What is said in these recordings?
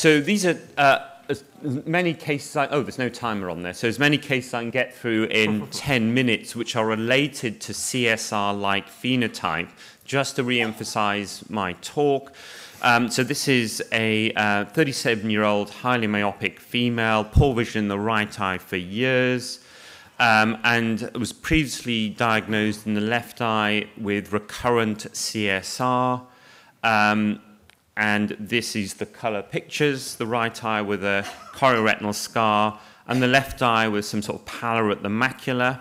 So these are uh, as many cases. I, oh, there's no timer on there. So as many cases I can get through in 10 minutes, which are related to CSR-like phenotype, just to re-emphasize my talk. Um, so this is a 37-year-old uh, highly myopic female, poor vision in the right eye for years, um, and was previously diagnosed in the left eye with recurrent CSR. Um, and this is the color pictures, the right eye with a chorioretinal scar, and the left eye with some sort of pallor at the macula.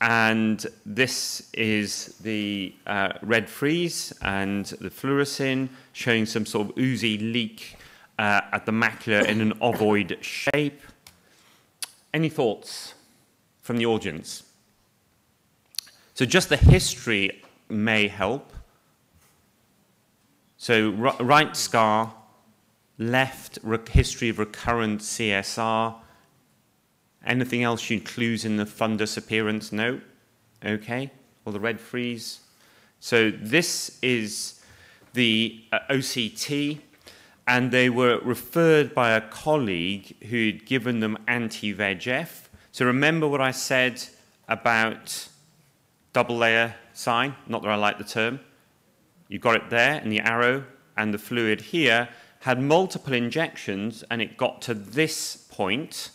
And this is the uh, red frieze and the fluorescein showing some sort of oozy leak uh, at the macula in an ovoid shape. Any thoughts from the audience? So just the history may help. So right scar, left history of recurrent CSR, Anything else you clues in the fundus appearance? No? Okay. Or the red frieze? So this is the uh, OCT, and they were referred by a colleague who'd given them anti-VEGF. So remember what I said about double layer sign? Not that I like the term. You got it there, and the arrow and the fluid here had multiple injections, and it got to this point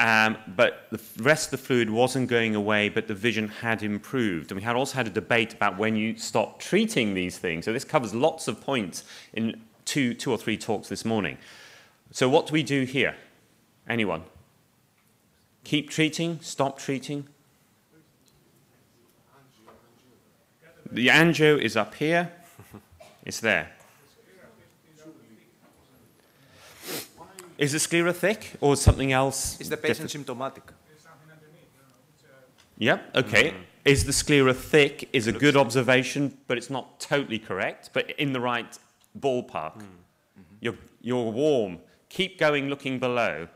um, but the rest of the fluid wasn't going away, but the vision had improved. And we had also had a debate about when you stop treating these things. So this covers lots of points in two, two or three talks this morning. So what do we do here? Anyone? Keep treating? Stop treating? The angio is up here. It's there. Is the sclera thick or something else? Is the patient symptomatic? Yep, okay. Mm. Is the sclera thick is a good observation, but it's not totally correct, but in the right ballpark. Mm. Mm-hmm. You're, you're warm. Keep going looking below.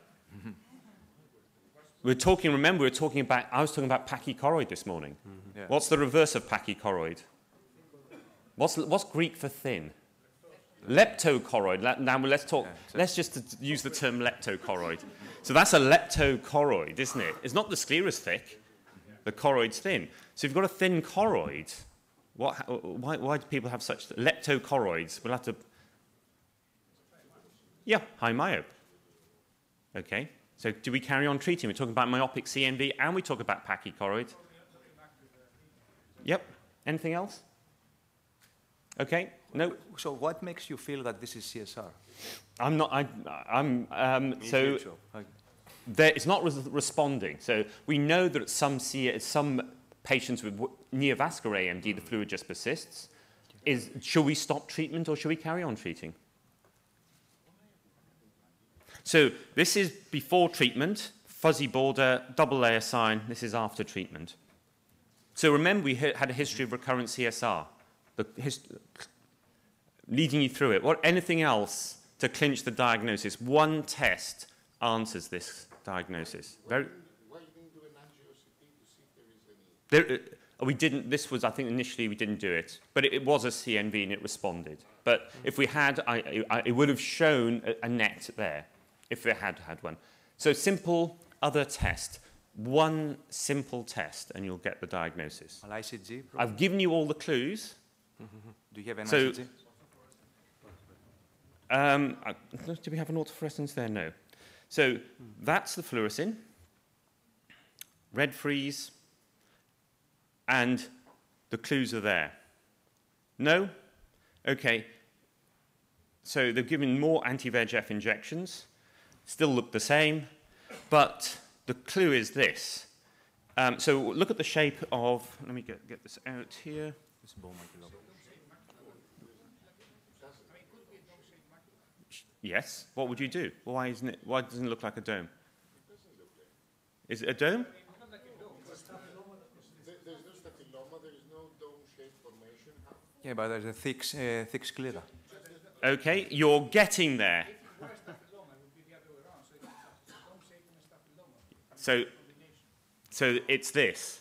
We're talking, remember, we're talking about, I was talking about pachychoroid this morning. Mm-hmm. Yeah. What's the reverse of pachychoroid? What's, what's Greek for thin? Leptochoroid. Now let's talk. Yeah, let's just use the term leptochoroid. So that's a leptochoroid, isn't it? It's not the sclera's thick. The choroid's thin. So if you've got a thin choroid, what, why, why do people have such leptochoroids? We'll have to. Yeah, high myope. Okay. So do we carry on treating? We're talking about myopic CNV and we talk about pachychoroid. Yep. Anything else? Okay. No. So what makes you feel that this is CSR? I'm not. I, am um, so. There, it's not res responding. So we know that some C, some patients with neovascular AMD, the fluid just persists. Is should we stop treatment or should we carry on treating? So this is before treatment, fuzzy border, double layer sign. This is after treatment. So remember, we had a history of recurrent CSR. The leading you through it. What, anything else to clinch the diagnosis? One test answers this diagnosis. Very, didn't do an to see if there is any... There, uh, we didn't, this was, I think initially we didn't do it, but it, it was a CNV and it responded. But mm. if we had, I, I, it would have shown a, a net there, if we had had one. So simple other test. One simple test and you'll get the diagnosis. Well, ICG, I've given you all the clues. Do you have an so, ICG? Um, do we have an autofluorescence there? No. So that's the fluorescein, red freeze, and the clues are there. No? Okay. So they've given more anti-VEGF injections, still look the same, but the clue is this. Um, so look at the shape of, let me get, get this out here. This Yes. What would you do? Why, isn't it, why doesn't it look like a dome? Is it a dome? Yeah, but there's a thick, uh, thick sclera. Okay, you're getting there. So, so it's this.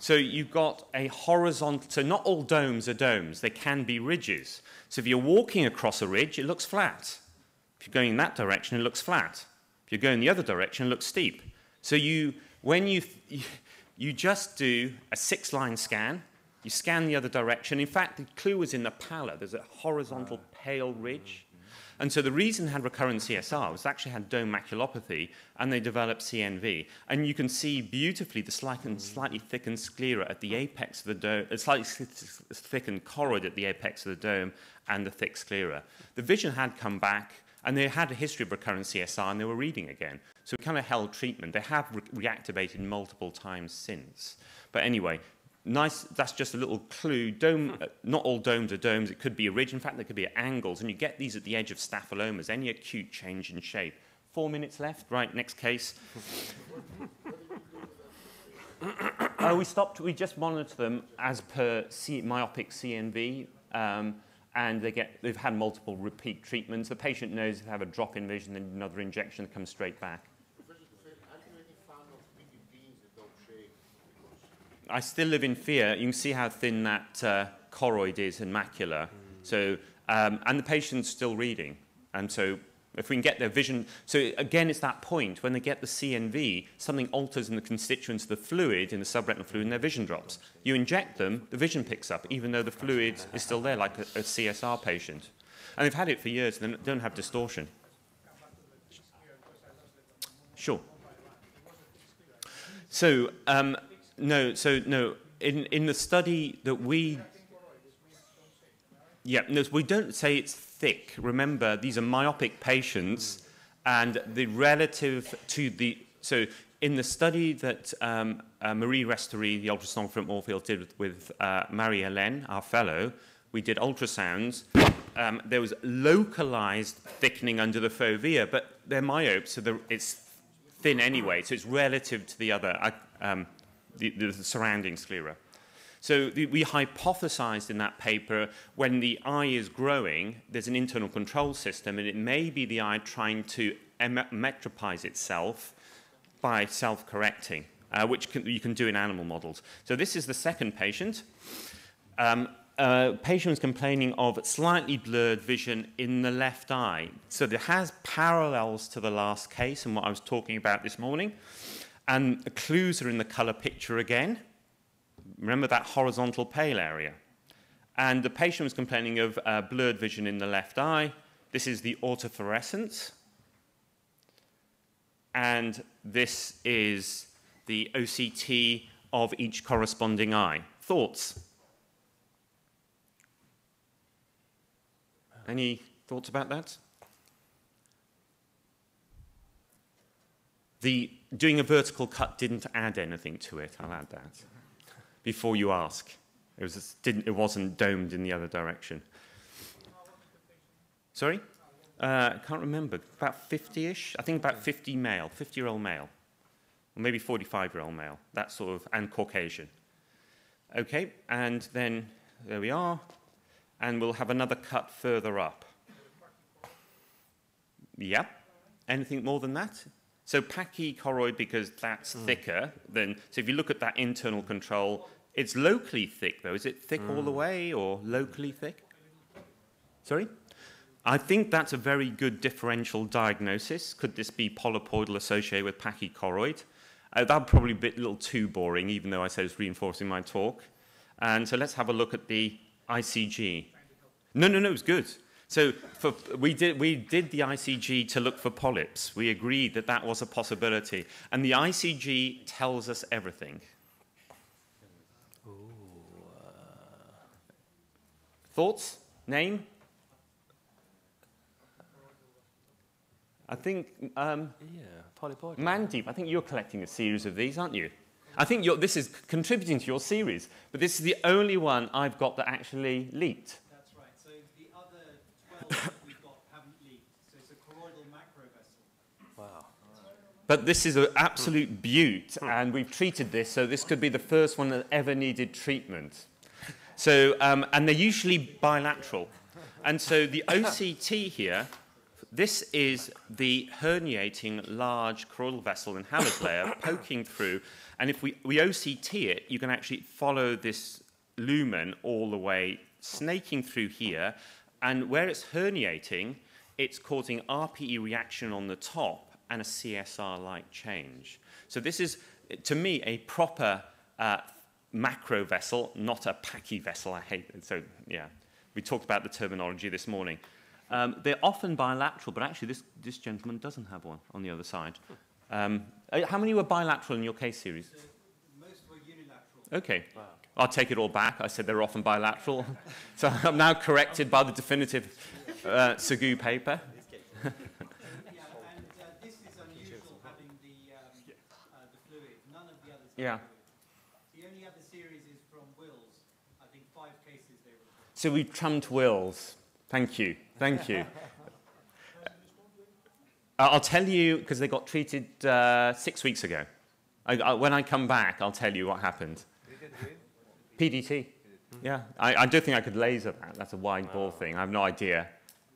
So you've got a horizontal, so not all domes are domes, they can be ridges. So if you're walking across a ridge, it looks flat. If you're going in that direction, it looks flat. If you're going the other direction, it looks steep. So you, when you, you just do a six-line scan, you scan the other direction. In fact, the clue was in the pallor. There's a horizontal ah. pale ridge. And so the reason had recurrent CSR was actually had dome maculopathy, and they developed CNV. And you can see beautifully the slightly, slightly thickened sclera at the apex of the dome, a slightly thickened choroid at the apex of the dome, and the thick sclera. The vision had come back, and they had a history of recurrent CSR, and they were reading again. So we kind of held treatment. They have re reactivated multiple times since. But anyway, nice, that's just a little clue. Dome, uh, not all domes are domes. It could be a ridge. In fact, there could be angles. And you get these at the edge of staphylomas, any acute change in shape. Four minutes left. Right, next case. uh, we stopped. We just monitor them as per C myopic CNV. Um, and they get, they've had multiple repeat treatments. The patient knows they have a drop in vision and another injection comes straight back. I still live in fear. You can see how thin that uh, choroid is and macula. Mm. So, um, and the patient's still reading. And so if we can get their vision, so again, it's that point when they get the CNV, something alters in the constituents of the fluid, in the subretinal fluid, and their vision drops. You inject them, the vision picks up, even though the fluid is still there, like a, a CSR patient. And they've had it for years, and they don't have distortion. Sure. So, um, no, so no, in, in the study that we, yeah, no, we don't say it's thick. Remember, these are myopic patients, and the relative to the, so in the study that um, uh, Marie Restori, the ultrasound from Moorfield, did with, uh, Marie-Hélène, our fellow, we did ultrasounds. Um, there was localized thickening under the fovea, but they're myopes, so it's thin anyway, so it's relative to the other. I, um, the, the surrounding sclera. So the, we hypothesized in that paper when the eye is growing, there's an internal control system, and it may be the eye trying to emmetropize itself by self-correcting, uh, which can, you can do in animal models. So this is the second patient. Um, uh, patient was complaining of slightly blurred vision in the left eye. So there has parallels to the last case and what I was talking about this morning. And the clues are in the color picture again. Remember that horizontal pale area. And the patient was complaining of uh, blurred vision in the left eye. This is the autofluorescence. And this is the OCT of each corresponding eye. Thoughts? Any thoughts about that? The doing a vertical cut didn't add anything to it. I'll add that before you ask. It, was didn't, it wasn't domed in the other direction. Sorry? Uh, can't remember. About 50-ish? I think about 50 male, 50-year-old male. Or maybe 45-year-old male. That sort of, and Caucasian. Okay, and then there we are. And we'll have another cut further up. Yep. Anything more than that? So pachychoroid, because that's mm. thicker than, so if you look at that internal control, it's locally thick though. Is it thick mm. all the hmm. way or locally thick? Sorry? I think that's a very good differential diagnosis. Could this be polypoidal associated with pachychoroid? Uh, that would probably be a little too boring, even though I said it's reinforcing my talk. And so let's have a look at the ICG. No, no, no, it's good. So for, we, did, we did the ICG to look for polyps. We agreed that that was a possibility. And the ICG tells us everything. Ooh, uh... Thoughts? Name? I think... Um, yeah, polypoid. Mandeep, I think you're collecting a series of these, aren't you? I think this is contributing to your series, but this is the only one I've got that actually leaked. But this is an absolute beaut, and we've treated this, so this could be the first one that ever needed treatment. So, um, and they're usually bilateral. And so the OCT here, this is the herniating large choroidal vessel in Haller's layer poking through. And if we, we OCT it, you can actually follow this lumen all the way, snaking through here. And where it's herniating, it's causing RPE reaction on the top and a CSR-like change. So this is, to me, a proper uh, macro vessel, not a pachy vessel. I hate it. So, yeah, we talked about the terminology this morning. Um, they're often bilateral, but actually this, this gentleman doesn't have one on the other side. Um, uh, how many were bilateral in your case series? Most were unilateral. Okay. I'll take it all back. I said they're often bilateral. so I'm now corrected by the definitive uh, Sagoo paper. Yeah, and uh, this is unusual having the, um, uh, the fluid. None of the others have Yeah. The only other series is from Wills. I think five cases they report. So we've trumped wills. Thank you. Thank you. Uh, I'll tell you, because they got treated uh, six weeks ago. I, I, when I come back, I'll tell you what happened. PDT. Yeah, I, I don't think I could laser that. That's a wide ball thing. I have no idea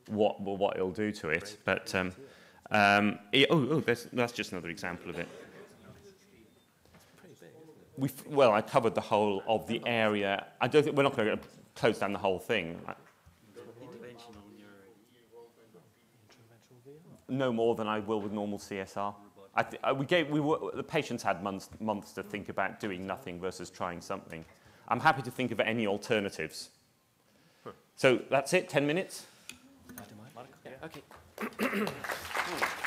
what what it'll do to it. But um, um, it- oh, oh that's, that's just another example of it. We well, I covered the whole of the area. I don't think we're not going to close down the whole thing. No more than I will with normal CSR. I th- uh, we gave, we were, the patients had months, months to think about doing nothing versus trying something. I'm happy to think of any alternatives. So that's it, 10 minutes? Okay.